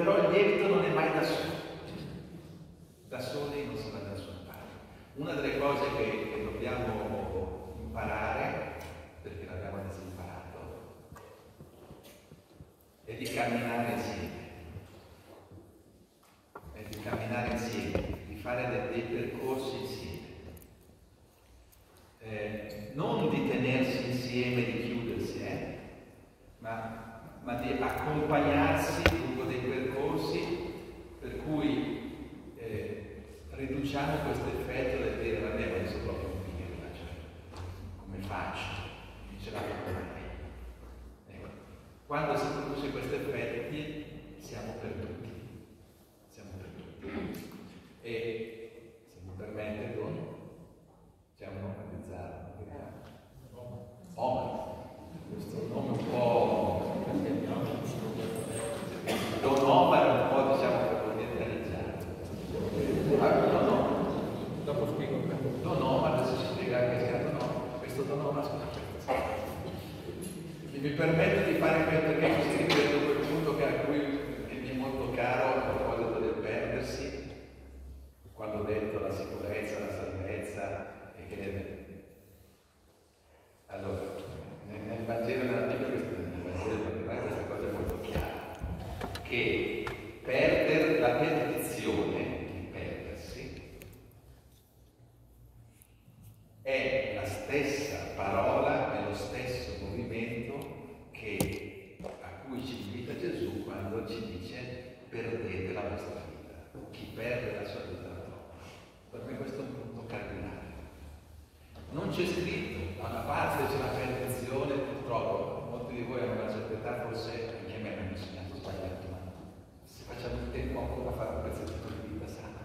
però il lievito non è mai da solo. Da soli non si va da nessuna parte. Una delle cose che, che dobbiamo imparare, perché l'abbiamo disimparato, è di camminare insieme. È di camminare insieme, di fare dei, dei percorsi insieme. Eh, non di tenersi insieme, di chiudersi, eh, ma, ma di accompagnarsi lungo dei percorsi per cui eh, riduciamo questo effetto del dire vabbè ma io sono proprio un pirla, cioè come faccio? Non ce. Ecco. Quando si produce questo effetto siamo perduti, siamo perduti. E se mi permette, c'è un nome di Zara, Omar questo nome un po' Don Omar un po' diciamo per orientalizzato ah, no no dopo spiego Don Omar adesso si spiega che sia Don Omar questo Don Omar mi permetto di fare questo perché così ripeto quel punto che a cui mi è molto caro a proposito del perdersi quando ho detto la sicurezza, la salvezza e che allora nel Vangelo nella Bibbia, nel Vangelo in particolare, questa cosa è molto chiara, che perdere la perdizione, il perdersi, è la stessa parola, è lo stesso movimento che, a cui ci invita Gesù quando ci dice perdete la vostra vita. Chi perde la sua vita la. Per me questo è un punto cardinale. Non c'è scritto, da una parte c'è la perdizione, purtroppo, molti di voi hanno una certa età, forse anche a me hanno insegnato sbagliato, ma se facciamo il tempo ancora a fare un pezzetto di vita sana.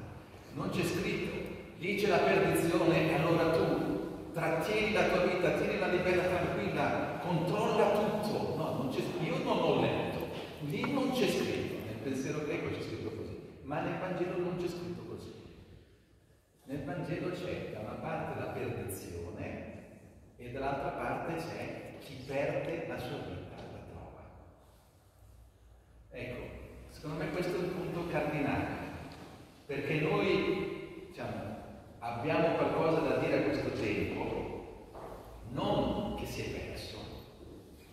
Non c'è scritto, dice la perdizione, e allora tu trattieni la tua vita, tieni la bella tranquilla, controlla tutto. No, non io non ho letto, lì non c'è scritto, nel pensiero greco c'è scritto così, ma nel Vangelo non c'è scritto così. Nel Vangelo c'è da una parte la perdizione e dall'altra parte c'è chi perde la sua vita, la trova. Ecco, secondo me questo è il punto cardinale, perché noi diciamo, abbiamo qualcosa da dire a questo tempo, non che si è perso,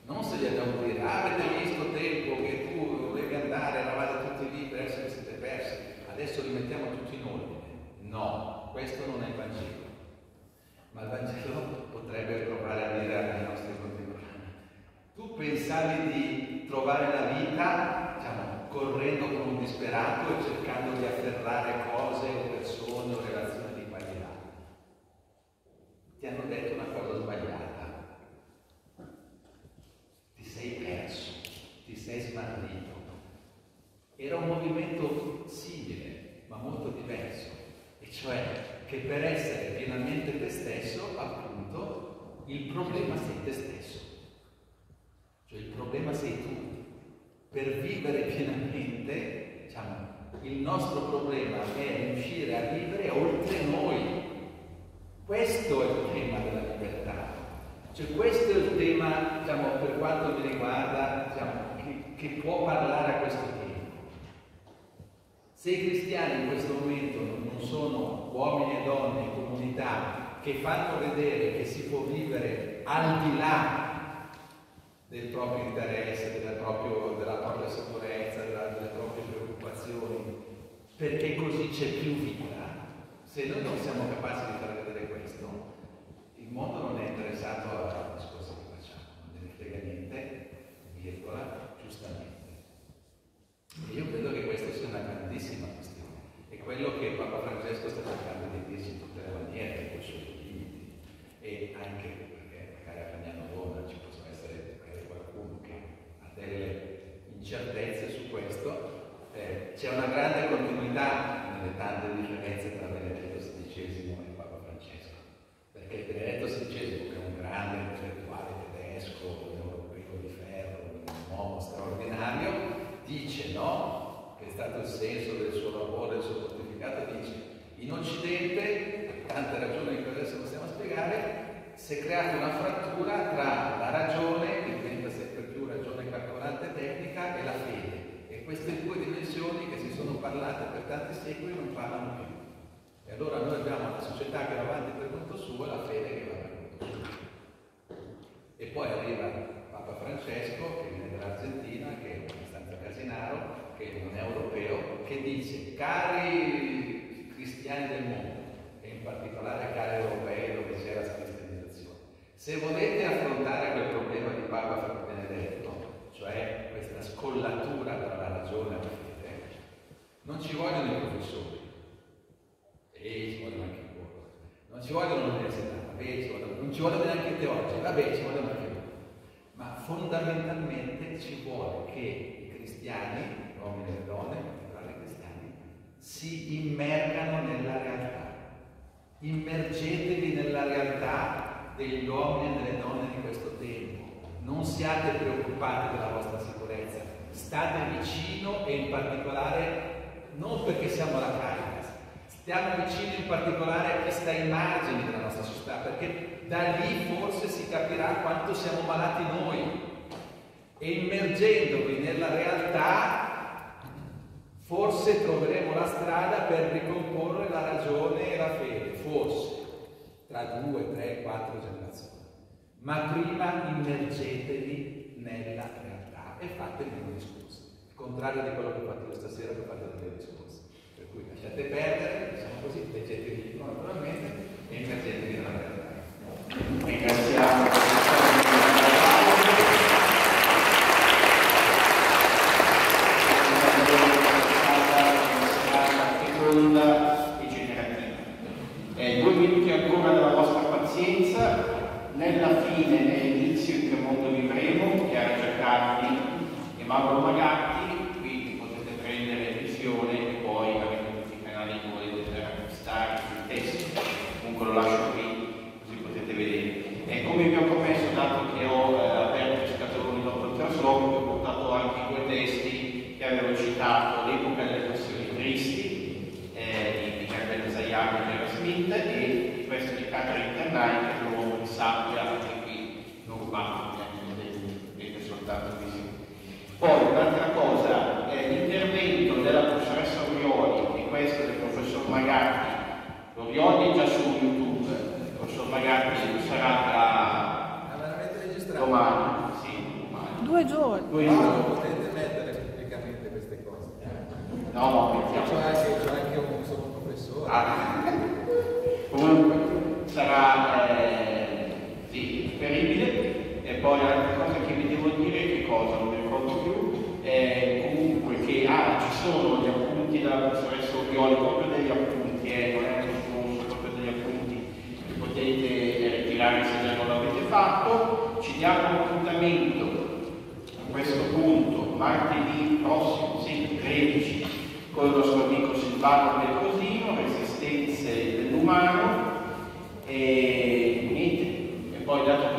non se gli andiamo a dire, ah, avete visto tempo che tu volevi andare, eravate tutti liberi, adesso vi siete persi, adesso li mettiamo tutti in ordine. No, questo non è il Vangelo. Ma il Vangelo potrebbe provare a dire ai nostri contemporanei. Tu pensavi di trovare la vita, diciamo, correndo come un disperato e cercando di afferrare cose o persone o relazioni di qua e di là. Ti hanno detto una cosa sbagliata. Ti sei perso, ti sei smarrito. Era un movimento simile, ma molto diverso cioè che per essere pienamente te stesso, appunto, il problema sei te stesso. Cioè il problema sei tu. Per vivere pienamente, diciamo, il nostro problema è riuscire a vivere oltre noi. Questo è il tema della libertà. Cioè questo è il tema, diciamo, per quanto mi riguarda, diciamo, che, che può parlare a questo tema. Se i cristiani in questo momento non sono uomini e donne, comunità, che fanno vedere che si può vivere al di là del proprio interesse, della, proprio, della propria sicurezza, della, delle proprie preoccupazioni, perché così c'è più vita. Se noi non siamo capaci di far vedere questo, il mondo non è interessato al discorso che facciamo, non ne frega niente, virgola, giustamente. Io credo che questa sia una grandissima questione. È quello che Papa Francesco sta cercando di dirsi in tutte le maniere, con i suoi limiti. E anche perché magari a Fagnano Roma ci possono essere qualcuno che ha delle incertezze su questo. Eh, c'è una grande continuità nelle tante differenze tra Benedetto XVI e Papa Francesco. Perché Benedetto XVI, che è un grande intellettuale tedesco, un europeo di ferro, un uomo straordinario, dice, no? Che è stato il senso del suo lavoro, del suo pontificato, dice, in Occidente, tante ragioni che adesso a spiegare, si è creata una frattura tra la ragione, che diventa sempre più ragione calcolante tecnica, e la fede. E E queste due dimensioni che si sono parlate per tanti secoli non parlano più. E allora noi abbiamo una società che va avanti per conto suo e la fede che va per conto suo. E poi arriva Papa Francesco, che viene dall'Argentina, che è abbastanza casinaro, che non è europeo, che dice, cari cristiani del mondo, e in particolare cari europei dove c'è la cristianizzazione, se volete affrontare quel problema di Papa Benedetto, cioè questa scollatura tra la ragione e la fede, non ci vogliono i professori, e ci vogliono anche i loro, non ci vogliono l'università, vabbè, ci vogliono, non ci vogliono neanche i teologi, vabbè, ci vogliono anche loro. Ma fondamentalmente ci vuole che i cristiani, uomini e donne, in particolare i cristiani, si immergano nella realtà. Immergetevi nella realtà degli uomini e delle donne di questo tempo. Non siate preoccupati della vostra sicurezza, state vicino e in particolare non perché siamo la Caritas, stiamo vicino in particolare a chi sta ai margini della nostra società, perché da lì forse si capirà quanto siamo malati noi. E immergendovi nella realtà, forse troveremo la strada per ricomporre la ragione e la fede, forse, tra due, tre, quattro generazioni. Ma prima immergetevi nella realtà e fate il discorso. Il contrario di quello che ho fatto questa sera, che ho fatto mio discorso. Per cui lasciate perdere, diciamo così, leggete il libro naturalmente e immergetevi nella realtà. Ringraziamo. Seconda e generativa. Eh, due minuti ancora della vostra pazienza. Nella fine, nell'inizio in che mondo vivremo, Chiara Giaccardi e Mauro Magatti, quindi potete prendere visione e poi avete tutti i canali che volete acquistare sul testo. Comunque lo lascio qui così potete vedere. E come vi ho promesso, dato che ho eh, aperto i scatoloni dopo il trasloco, ho portato anche i due testi che avevo citato, l'epoca delle passioni tristi eh, di Gabriele Zayano Smith e questo di Catherine Ternai che è l'uomo di sabbia, anche qui non rubato, vedete soltanto visione. Poi un'altra cosa, eh, l'intervento della professoressa Orioli e questo del professor Magatti, Orioli è già su YouTube, il professor Magatti sarà tra domani, sì, domani. Due giorni. Due giorni. potete mettere pubblicamente queste cose. No, no, mettiamo. anche, c'ho anche un, sono un professore. Ah, comunque sarà eh, sì, disponibile e poi l'altra cosa che vi devo dire, che cosa non mi ricordo più, è comunque che ah, ci sono gli appunti della professoressa Orioli, proprio degli appunti, eh, non è uno scorso, proprio degli appunti che potete ritirare se già non l'avete fatto. Ci diamo appuntamento a questo punto martedì prossimo, sì, 13, con il nostro amico Silvano Percosino, Resistenze dell'umano e niente. E poi dato